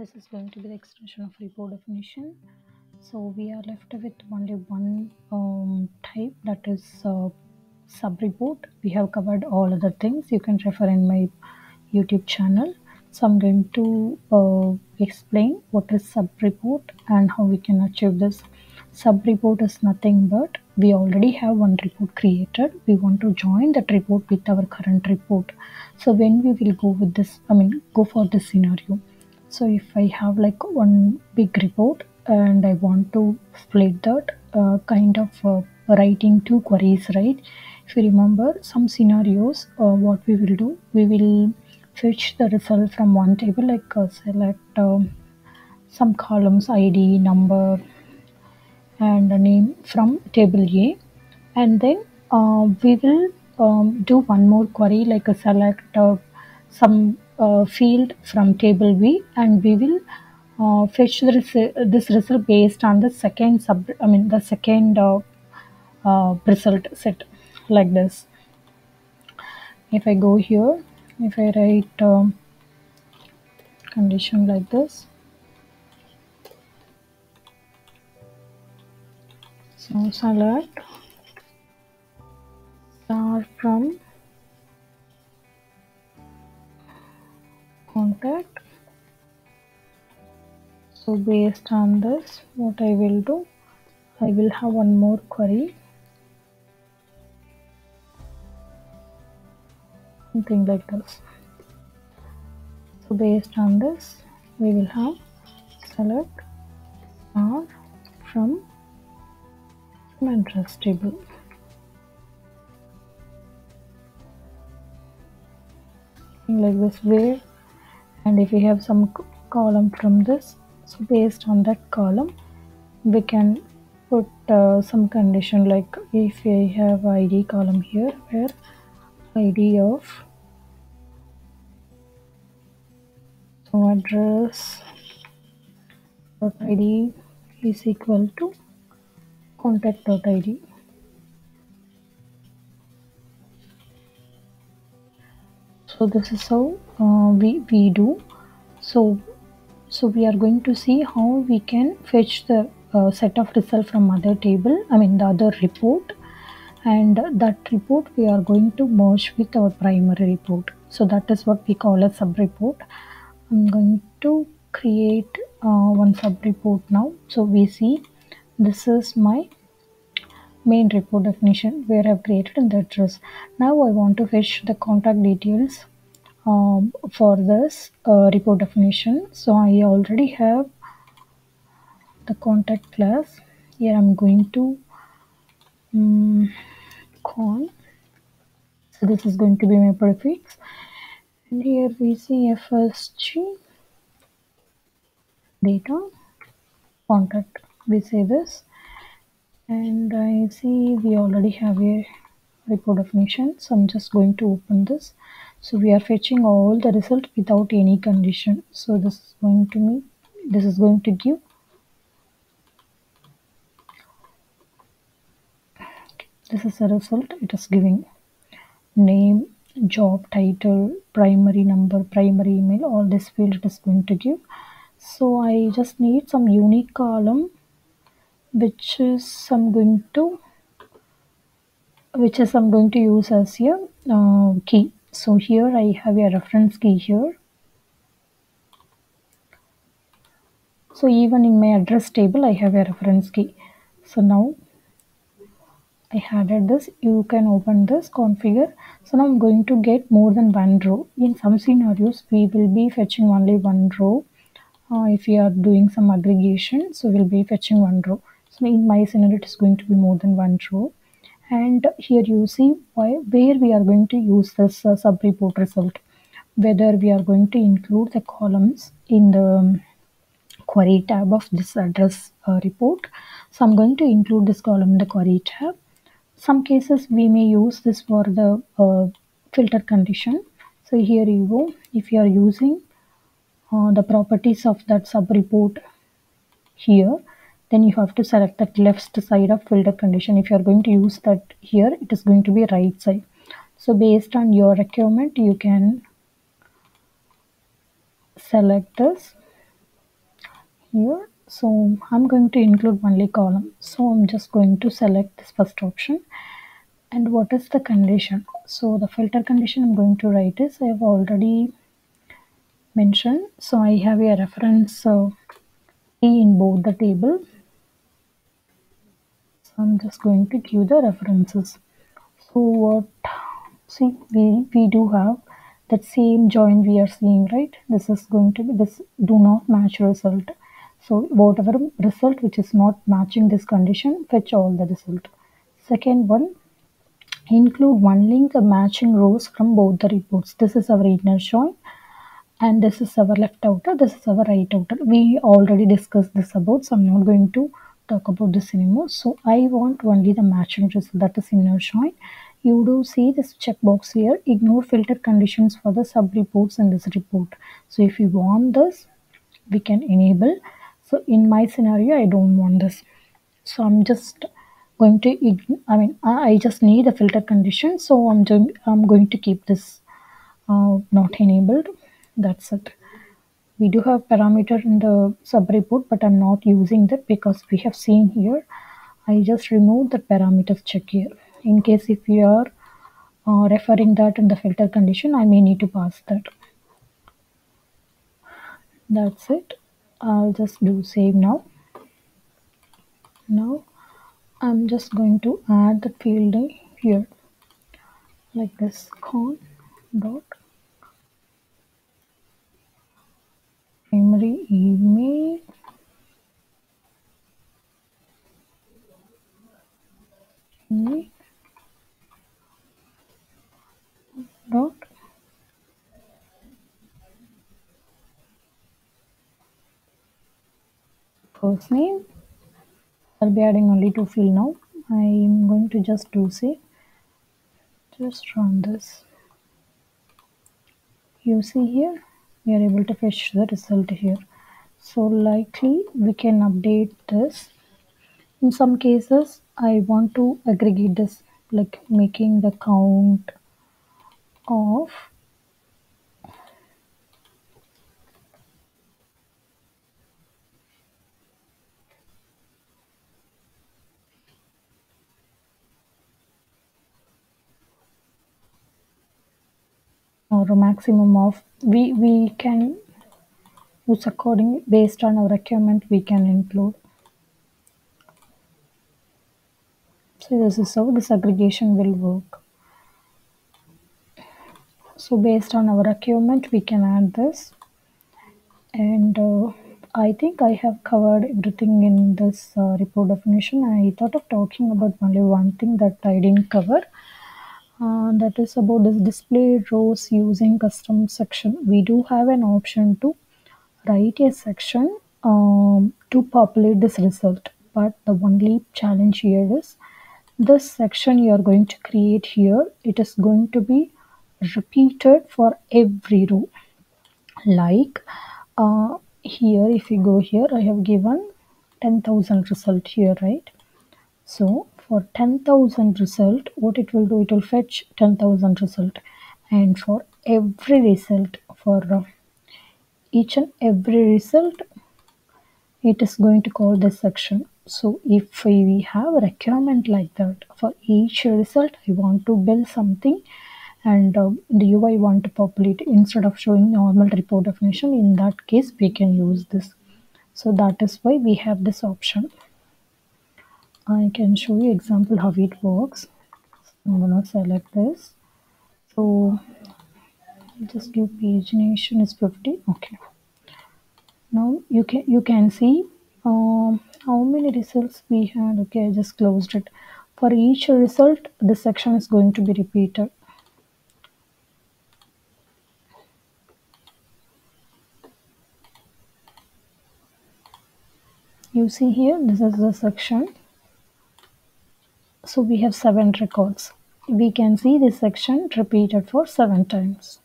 this is going to be the extension of report definition. So we are left with only one um, type that is uh, sub report we have covered all other things. You can refer in my youtube channel. So i'm going to uh, explain what is sub report and how we can achieve this. Sub report is nothing but we already have one report created. We want to join that report with our current report. So when we will go with this i mean go for this scenario so if i have like one big report and i want to split that uh, kind of uh, writing two queries right? If you remember some scenarios uh, what we will do we will fetch the result from one table like uh, select um, some columns id number and a name from table A. And then uh, we will um, do one more query like a select uh, some uh, field from table B and we will uh, fetch resi- this result based on the second sub I mean the second uh, uh, result set like this. If I go here if I write um, condition like this. So select so based on this what I will do I will have one more query. Something like this. So based on this we will have select star from address table. Like this way. And if we have some column from this so based on that column we can put uh, some condition like if we have id column here where id of so address dot id is equal to contact dot id so this is how uh, we we do. So so we are going to see how we can fetch the uh, set of result from other table i mean the other report. And that report we are going to merge with our primary report. So that is what we call a sub report i'm going to create uh, one sub report now. So we see this is my main report definition where I've created in the address. Now I want to fetch the contact details um, for this uh, report definition. So I already have the contact class. Here I'm going to um, con. So this is going to be my prefix. And here we see FSG data contact. We say this and I see we already have a report definition so I'm just going to open this so we are fetching all the result without any condition. So this is going to me this is going to give. This is a result it is giving. Name job title primary number primary email all this field it is going to give. So I just need some unique column which is I'm going to which is I'm going to use as a uh, key. So here I have a reference key here. So even in my address table I have a reference key. So now I added this. You can open this configure. So now I'm going to get more than one row. In some scenarios we will be fetching only one row. Uh, if we are doing some aggregation, so we'll be fetching one row. So in my scenario, it is going to be more than one row. And here you see why where we are going to use this uh, sub report result. Whether we are going to include the columns in the um, query tab of this address uh, report. So I'm going to include this column in the query tab. Some cases we may use this for the uh, filter condition. So here you go. If you are using uh, the properties of that sub report here then you have to select that left side of filter condition. If you are going to use that here it is going to be right side. So based on your requirement you can select this here. So I'm going to include only column. So I'm just going to select this first option. And what is the condition? So the filter condition I'm going to write is I have already mentioned. So I have a reference uh, in both the table I'm just going to give the references. So what see we, we do have that same join we are seeing right? This is going to be this do not match result. So whatever result which is not matching this condition fetch all the result. Second one include one link matching rows from both the reports. This is our inner join and this is our left outer this is our right outer. We already discussed this about so i'm not going to talk about this anymore so i want only the matching result that is inner join you do see this checkbox here. Ignore filter conditions for the sub reports in this report. So if you want this we can enable. So in my scenario i don't want this. So i'm just going to i mean i just need a filter condition. So i'm doing i'm going to keep this uh, not enabled. That's it we do have parameter in the sub report but i'm not using that because we have seen here. I just removed the parameters check here. In case if you are uh, referring that in the filter condition i may need to pass that. That's it. I'll just do save now. Now i'm just going to add the field here like this con dot primary email email dot first name. I'll be adding only two field now. I'm going to just do say just run this. You see here we are able to fetch the result here. So likely we can update this. In some cases I want to aggregate this like making the count of a maximum of we we can use according based on our requirement we can include so this is how this aggregation will work so based on our requirement we can add this and uh, I think I have covered everything in this uh, report definition. I thought of talking about only one thing that I didn't cover. Uh, that is about this display rows using custom section. We do have an option to write a section um, to populate this result. But the only challenge here is this section you are going to create here. It is going to be repeated for every row. Like uh, here if you go here I have given 10,000 result here right so for 10,000 result what it will do it will fetch 10,000 result. And for every result for uh, each and every result it is going to call this section. So if we have a requirement like that for each result I want to build something and uh, the UI want to populate instead of showing normal report definition in that case we can use this. So that is why we have this option I can show you example how it works. I'm gonna select this. So just give pagination is 50 okay. Now you can you can see um, how many results we had. Okay I just closed it. For each result this section is going to be repeated. You see here this is the section so we have seven records. We can see this section repeated for seven times.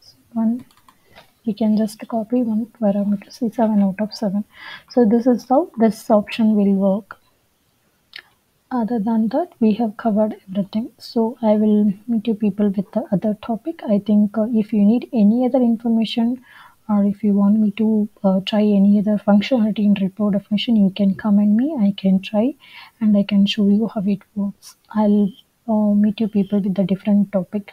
So one we can just copy one parameter see seven out of seven. So this is how this option will work. Other than that we have covered everything. So i will meet you people with the other topic. I think uh, if you need any other information or if you want me to uh, try any other functionality in report definition you can comment me. I can try and i can show you how it works. I'll uh, meet you people with a different topic